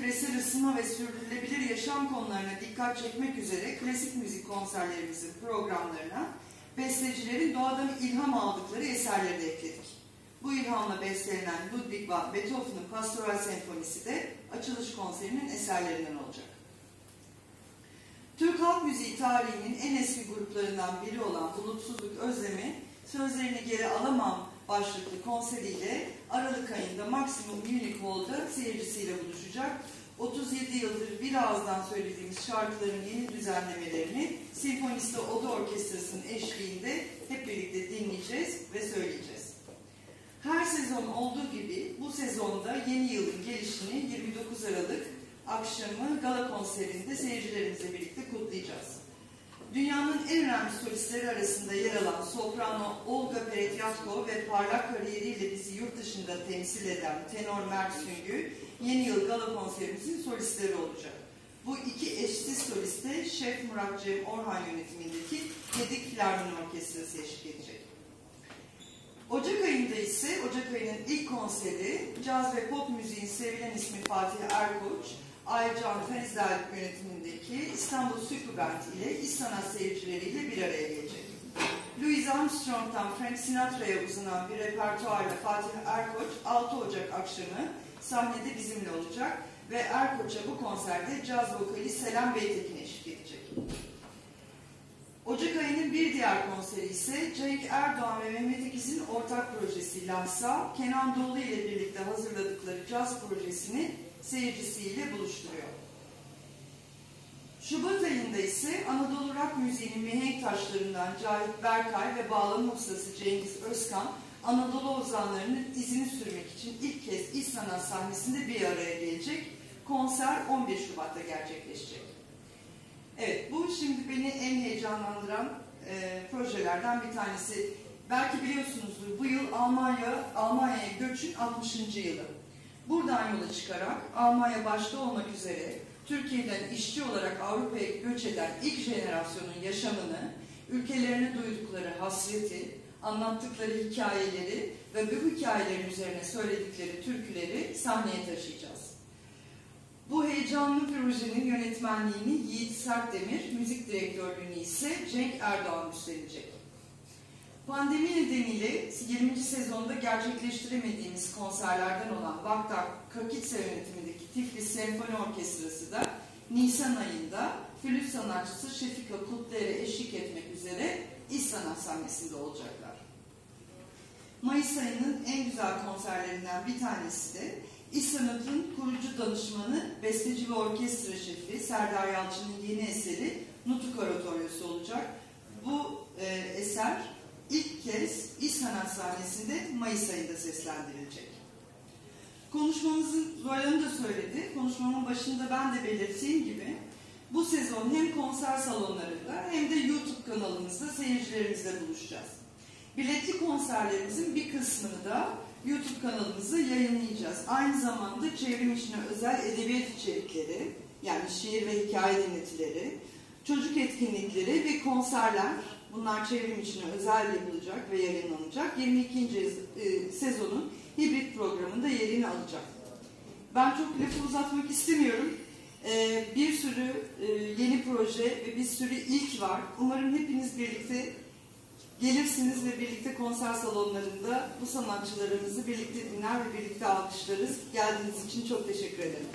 küresel ısınma ve sürdürülebilir yaşam konularına dikkat çekmek üzere klasik müzik konserlerimizin programlarına bestecilerin doğadan ilham aldıkları eserleri de ekledik. Bu ilhamla bestelenen Ludwig van Beethoven'ın Pastoral Senfonisi de açılış konserinin eserlerinden olacak. Türk halk müziği tarihinin en eski gruplarından biri olan Bulutsuzluk Özlemi, sözlerini geri alamam başlıklı konseriyle Aralık ayında Maximum Unique Hall'da seyircisiyle buluşacak. 37 yıldır bir ağızdan söylediğimiz şarkıların yeni düzenlemelerini Sinfoniste Oda Orkestrası'nın eşliğinde hep birlikte dinleyeceğiz ve söyleyeceğiz. Her sezon olduğu gibi bu sezonda yeni yılın gelişini 29 Aralık akşamı gala konserinde seyircilerimizle birlikte kutlayacağız. Dünyanın en önemli solistleri arasında yer alan soprano Olga Peretyatko ve parlak kariyeriyle bizi yurt dışında temsil eden tenor Mert Süngü yeni yıl gala konserimizin solistleri olacak. Bu iki eşsiz soliste Şef Murat Cem Orhan yönetimindeki Gedik Filarmoni Orkestrası eşlik edecek. Ocak ayında ise Ocak ayının ilk konseri caz ve pop müziğin sevilen ismi Fatih Erkoç, Aycan Ferizdal yönetimindeki İstanbul Superband ile iş sanat seyircileriyle bir araya gelecek. Louis Armstrong'dan Frank Sinatra'ya uzanan bir repertuarla Fatih Erkoç 6 Ocak akşamı sahnede bizimle olacak ve Erkoç'a bu konserde caz vokali Selam Beytekin eşlik edecek. Ocak ayının bir diğer konseri ise Cahit Erdoğan ve Mehmet İkiz'in ortak projesi Lahsa, Kenan Doğulu ile birlikte hazırladıkları caz projesini seyircisiyle buluşturuyor. Şubat ayında ise Anadolu rock müziğinin mihenk taşlarından Cahit Berkay ve bağlama ustası Cengiz Özkan, Anadolu ozanlarının izini sürmek için ilk kez Sanat sahnesinde bir araya gelecek. Konser 11 Şubat'ta gerçekleşecek. Evet, bu şimdi beni en heyecanlandıran e, projelerden bir tanesi. Belki biliyorsunuzdur, bu yıl Almanya Almanya'ya göçün 60. yılı. Buradan yola çıkarak Almanya başta olmak üzere Türkiye'den işçi olarak Avrupa'ya göç eden ilk jenerasyonun yaşamını, ülkelerine duydukları hasreti, anlattıkları hikayeleri ve bu hikayelerin üzerine söyledikleri türküleri sahneye taşıyacağız. Heyecanlı projenin yönetmenliğini Yiğit Sertdemir, müzik direktörlüğünü ise Cenk Erdoğan üstlenecek. Pandemi nedeniyle 20. sezonda gerçekleştiremediğimiz konserlerden olan Vaktak Kakitse yönetimindeki Tiflis Senfoni Orkestrası da Nisan ayında flüt sanatçısı Şefika Kutler'e eşlik etmek üzere İş sahnesinde olacaklar. Mayıs ayının en güzel konserlerinden bir tanesi de Sanat'ın kurucu danışmanı, besteci ve orkestra şefi Serdar Yalçın'ın yeni eseri Nutuk Oratoryosu olacak. Bu e, eser ilk kez Sanat sahnesinde Mayıs ayında seslendirilecek. Konuşmamızın Zoylan'ı da söyledi. Konuşmamın başında ben de belirttiğim gibi bu sezon hem konser salonlarında hem de YouTube kanalımızda seyircilerimizle buluşacağız. Biletli konserlerimizin bir kısmını da YouTube kanalımızda yayınlayacağız. Aynı zamanda çevrim içine özel edebiyat içerikleri, yani şiir ve hikaye dinletileri, çocuk etkinlikleri ve konserler, bunlar çevrim içine özel yapılacak ve yayınlanacak. 22. e, sezonun hibrit programında yerini alacak. Ben çok lafı uzatmak istemiyorum. E, bir sürü e, yeni proje ve bir sürü ilk var. Umarım hepiniz birlikte Gelirsiniz ve birlikte konser salonlarında bu sanatçılarımızı birlikte dinler ve birlikte alkışlarız. Geldiğiniz için çok teşekkür ederim.